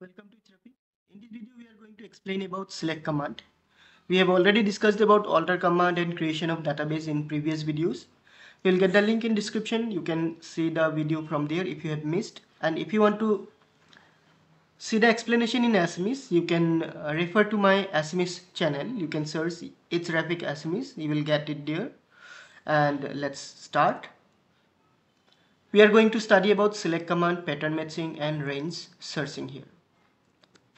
Welcome to Therapy. In this video, we are going to explain about select command. We have already discussed about alter command and creation of database in previous videos. You'll get the link in description. You can see the video from there if you have missed. And if you want to see the explanation in Assamese, you can uh, refer to my Assamese channel. You can search it's Rafiq Assamese. You will get it there. And let's start. We are going to study about select command, pattern matching and range searching here.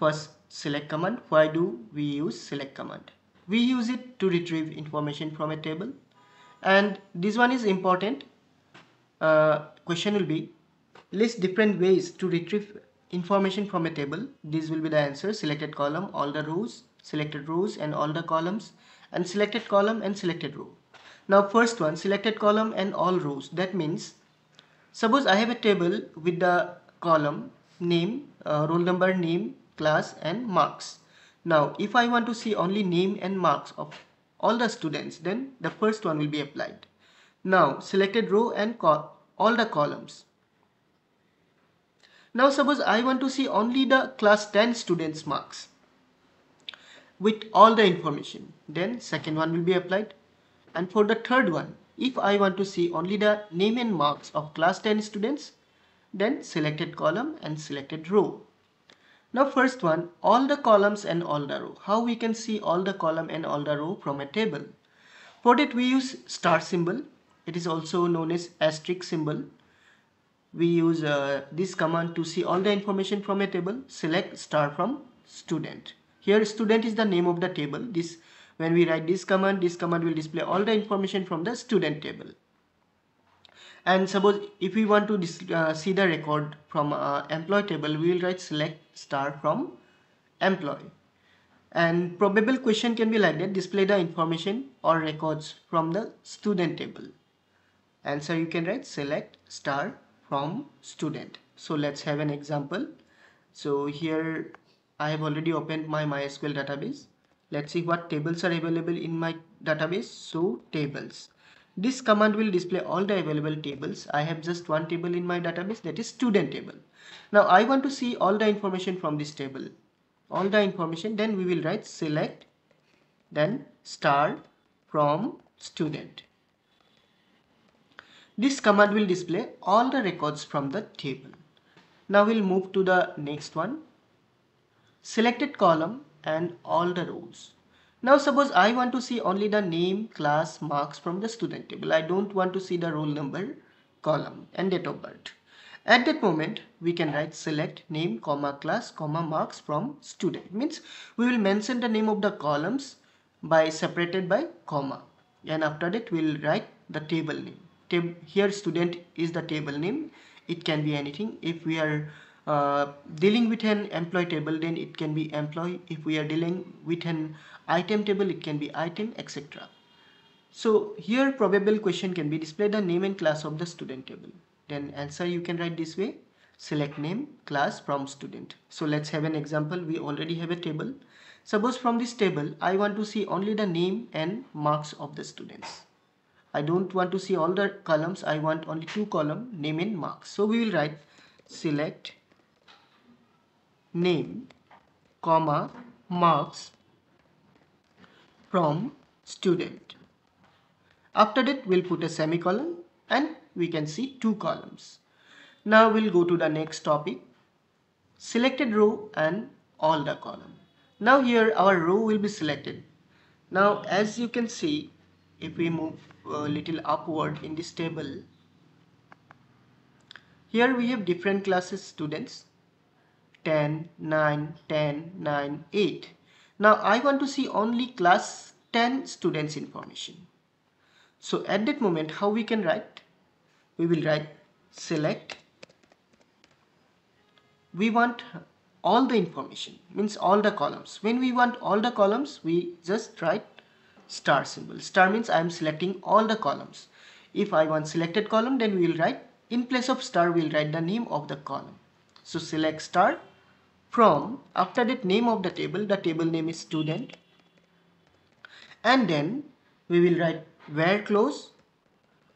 First select command. Why do we use select command? We use it to retrieve information from a table and this one is important. Uh, question will be list different ways to retrieve information from a table. This will be the answer. Selected column, all the rows, selected rows and all the columns and selected column and selected row. Now first one selected column and all rows. That means Suppose I have a table with the column name, uh, roll number, name, class and marks. Now if I want to see only name and marks of all the students then the first one will be applied. Now selected row and all the columns. Now suppose I want to see only the class 10 students marks with all the information then second one will be applied and for the third one if I want to see only the name and marks of class 10 students, then selected column and selected row. Now first one, all the columns and all the row. How we can see all the column and all the row from a table? For that we use star symbol. It is also known as asterisk symbol. We use uh, this command to see all the information from a table. Select star from student. Here student is the name of the table. This when we write this command this command will display all the information from the student table and suppose if we want to uh, see the record from uh, employee table we will write select star from employee. And probable question can be like that display the information or records from the student table. Answer you can write select star from student. So let's have an example. So here I have already opened my MySQL database. Let's see what tables are available in my database. So tables this command will display all the available tables. I have just one table in my database that is student table. Now i want to see all the information from this table. All the information then we will write select then star from student. This command will display all the records from the table. Now we'll move to the next one. Selected column and all the rows. Now suppose I want to see only the name, class, marks from the student table. I don't want to see the roll number column and date of birth. At that moment, we can write select name, comma, class, comma, marks from student. Means we will mention the name of the columns by separated by comma. And after that, we will write the table name. Tab here student is the table name. It can be anything. If we are uh, dealing with an employee table then it can be employee. If we are dealing with an item table it can be item etc so here probable question can be display the name and class of the student table. Then answer you can write this way. Select name class from student. So let's have an example. We already have a table. Suppose from this table I want to see only the name and marks of the students. I don't want to see all the columns. I want only two column name and marks. So we will write select name comma marks from student. After that we'll put a semicolon and we can see two columns. Now we'll go to the next topic. Selected row and all the column. Now here our row will be selected. Now as you can see if we move a little upward in this table here we have different classes students 10, 9, 10, 9, 8. Now I want to see only class 10 students information. So at that moment how we can write? We will write select. We want all the information means all the columns. When we want all the columns we just write star symbol. Star means I am selecting all the columns. If I want selected column then we will write in place of star we will write the name of the column. So select star from after that name of the table the table name is student. And then we will write where clause.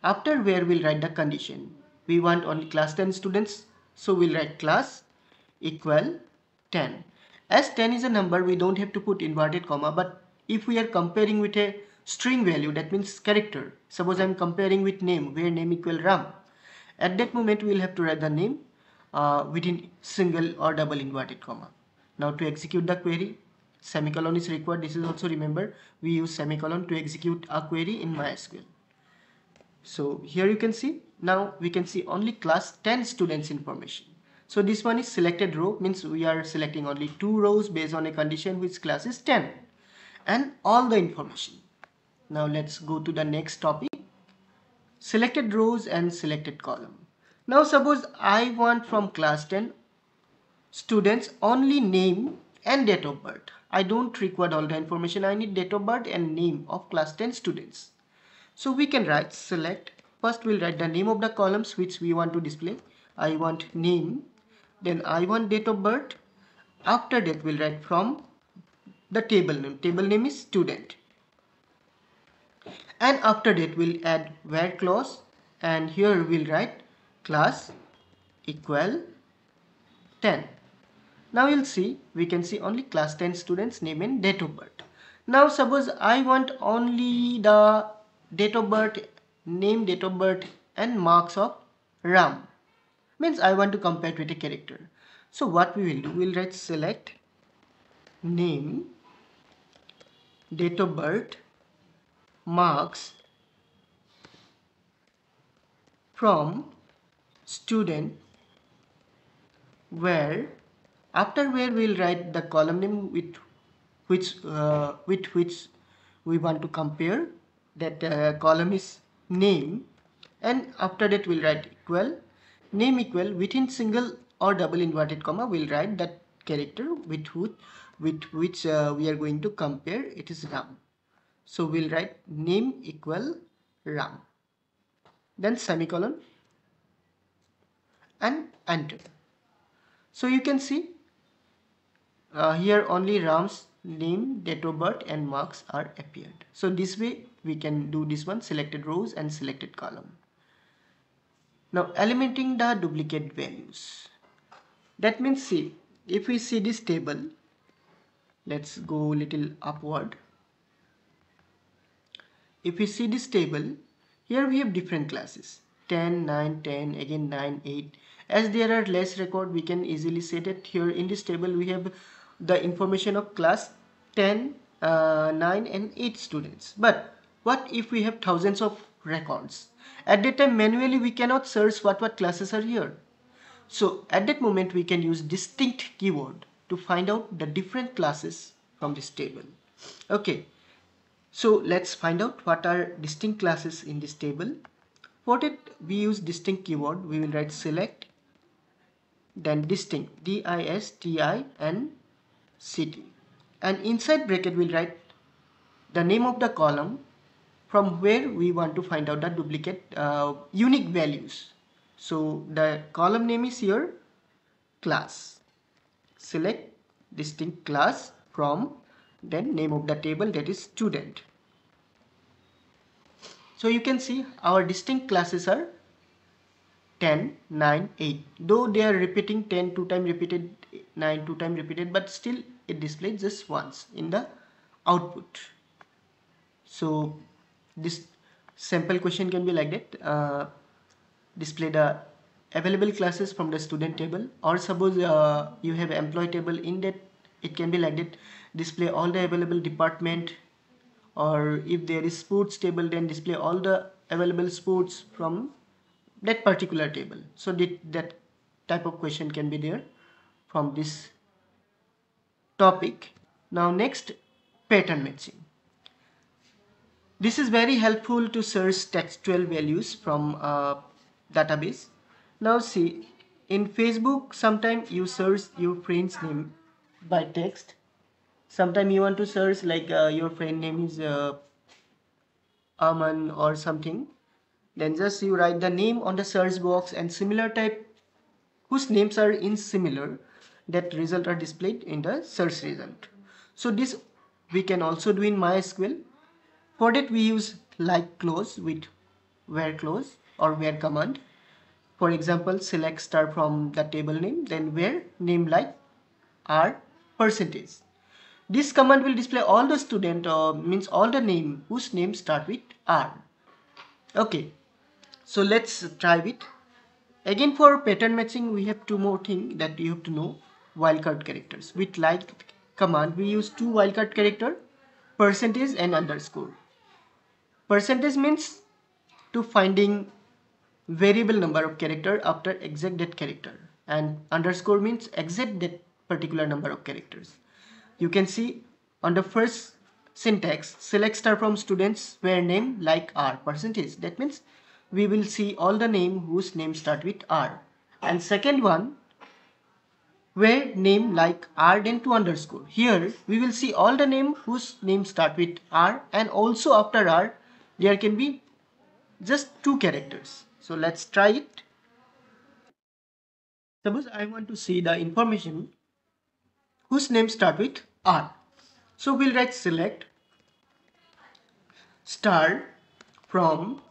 After where we'll write the condition. We want only class 10 students so we'll write class equal 10 as 10 is a number we don't have to put inverted comma but if we are comparing with a string value that means character. Suppose I'm comparing with name where name equal Ram. At that moment we'll have to write the name uh, within single or double inverted comma now to execute the query semicolon is required this is also remember we use semicolon to execute a query in MySQL so here you can see now we can see only class 10 students information so this one is selected row means we are selecting only two rows based on a condition which class is 10 and all the information. Now let's go to the next topic. Selected rows and selected column. Now suppose I want from class 10 students only name and date of birth. I don't require all the information. I need date of birth and name of class 10 students. So we can write select. First we'll write the name of the columns which we want to display. I want name then I want date of birth after that we'll write from the table name table name is student and after that we'll add where clause and here we'll write class equal 10 now you'll see we can see only class 10 students name and date of birth. Now suppose I want only the date of birth name date of birth and marks of Ram. Means I want to compare it with a character. So what we will do, we'll write select name, date of birth, marks from student where after where we'll write the column name with which uh, with which we want to compare that uh, column is name and after that we'll write equal name equal within single or double inverted comma we'll write that character with which, with which uh, we are going to compare it is ram. So we'll write name equal ram. Then semicolon and enter so you can see uh, here only ram's name date of birth and marks are appeared so this way we can do this one selected rows and selected column now eliminating the duplicate values. That means see, if we see this table, let's go little upward. If we see this table, here we have different classes. 10, 9, 10, again 9, 8. As there are less record, we can easily say that here in this table we have the information of class 10, uh, 9 and 8 students. But what if we have thousands of records? At that time manually we cannot search what what classes are here. So at that moment we can use distinct keyword to find out the different classes from this table. Okay, so let's find out what are distinct classes in this table. For it we use distinct keyword we will write select then distinct D-I-S-T-I-N-C-T and C D. And inside bracket we'll write the name of the column from where we want to find out the duplicate uh, unique values. So the column name is here class. Select distinct class from then name of the table that is student. So you can see our distinct classes are 10, 9, 8. Though they are repeating 10 two time repeated, 9 two time repeated, but still it displays just once in the output. So this sample question can be like that uh, display the available classes from the student table or suppose uh, you have employee table in that it can be like that display all the available department or if there is sports table then display all the available sports from that particular table so that, type of question can be there from this topic now next pattern matching this is very helpful to search textual values from a database. Now see, in Facebook, sometimes you search your friend's name by text. Sometimes you want to search like uh, your friend name is uh, Aman or something. Then just you write the name on the search box and similar type whose names are in similar that result are displayed in the search result. So this we can also do in MySQL for that we use like clause with where clause or where command. For example, select star from the table name, then where name like R percentage. This command will display all the student uh, means all the name whose name start with R. Okay, so let's try it. Again for pattern matching we have two more things that you have to know wildcard characters. With like command we use two wildcard character percentage and underscore. Percentage means to finding variable number of character after exact that character and underscore means exact that particular number of characters you can see on the first syntax select star from students where name like r percentage. That means we will see all the name whose name start with r. And second one where name like r then to underscore. Here we will see all the name whose name start with r and also after r there can be just two characters. So let's try it. Suppose i want to see the information whose name start with R. So we'll write select star from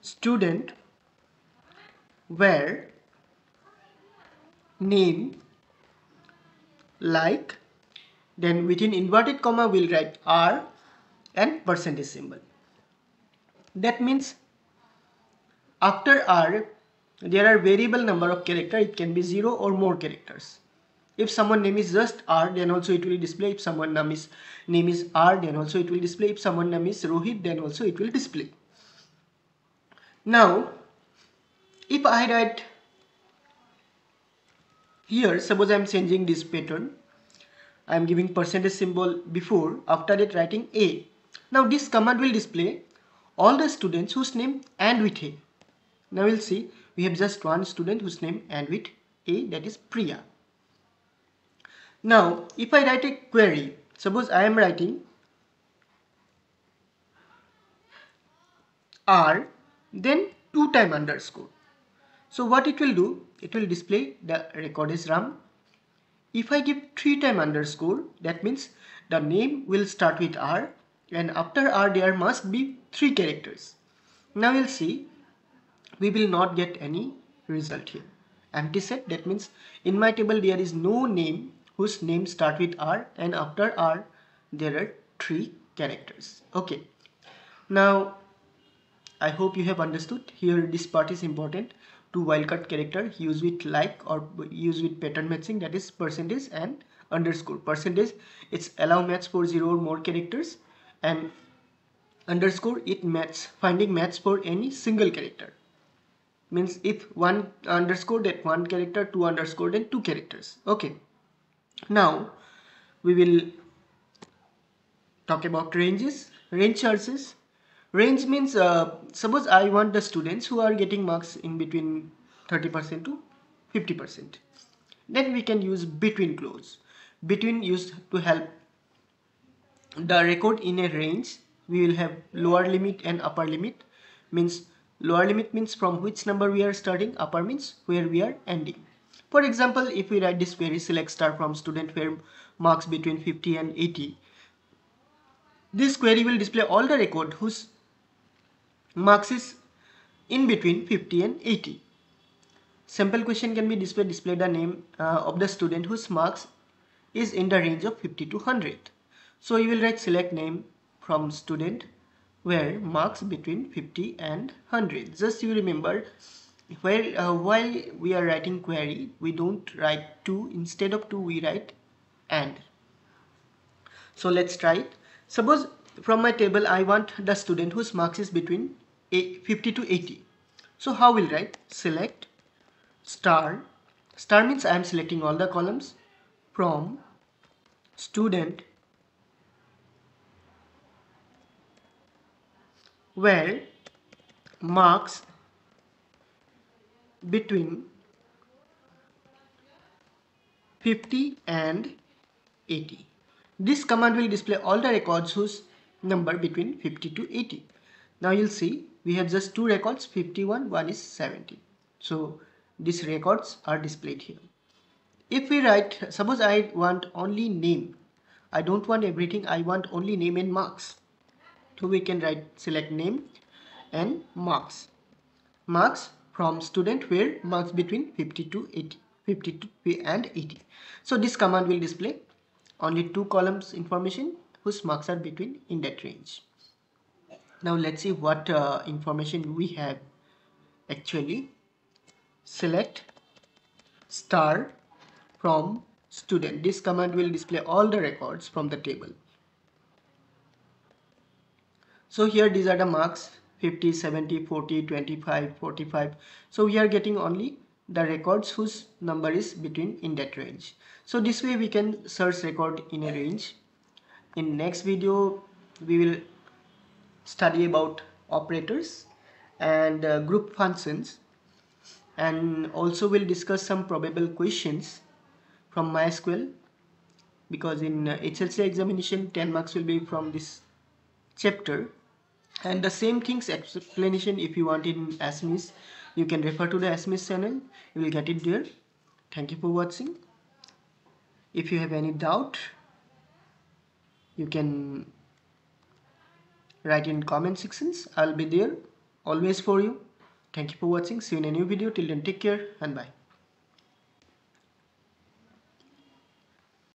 student where name like then within inverted comma we'll write R and percentage symbol. That means after R there are variable number of character it can be 0 or more characters if someone name is just r then also it will display. If someone name is name is r then also it will display. If someone name is rohit then also it will display. Now if i write here suppose i am changing this pattern. I am giving percentage symbol before after that writing a. Now this command will display all the students whose name and with a. Now we'll see. We have just one student whose name and with a that is priya now, if I write a query, suppose I am writing R, then 2 time underscore. So what it will do, it will display the record is Ram. If I give 3 time underscore, that means the name will start with R and after R there must be 3 characters. Now we'll see, we will not get any result here. Empty set, that means in my table there is no name whose name start with R and after R there are three characters. Okay. Now I hope you have understood. Here this part is important. To wildcard character use with like or use with pattern matching that is percentage and underscore. Percentage it's allow match for zero or more characters and underscore it match finding match for any single character. Means if one underscore that one character two underscore then two characters. Okay now we will talk about ranges range choices range means uh, suppose I want the students who are getting marks in between 30% to 50% then we can use between clause between used to help the record in a range we will have lower limit and upper limit. Means lower limit means from which number we are starting upper means where we are ending for example, if we write this query select star from student where marks between 50 and 80, this query will display all the record whose marks is in between 50 and 80. Simple question can be displayed, display the name uh, of the student whose marks is in the range of 50 to 100. So you will write select name from student where marks between 50 and 100. Just you remember where uh, while we are writing query we don't write to instead of to we write and. So let's try it. Suppose from my table I want the student whose marks is between 50 to 80 so how will write? Select star. Star means I am selecting all the columns from student where marks between 50 and 80. This command will display all the records whose number between 50 to 80. Now you'll see we have just two records 51 one is 70. So these records are displayed here. If we write suppose I want only name I don't want everything I want only name and marks. So we can write select name and marks. Marks from student where marks between 50 to 80 50 and 80 so this command will display only two columns information whose marks are between in that range. Now let's see what uh, information we have actually select star from student. This command will display all the records from the table. So here these are the marks 50 70 40 25 45 so we are getting only the records whose number is between in that range. So this way we can search record in a range. In next video we will study about operators and uh, group functions. And also we'll discuss some probable questions from MySQL because in uh, HSLC examination 10 marks will be from this chapter and the same things explanation if you want in Assamese you can refer to the Assamese channel. You will get it there. Thank you for watching. If you have any doubt you can write in comment sections. I'll be there always for you. Thank you for watching. See you in a new video. Till then take care and bye